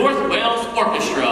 North Wales Orchestra.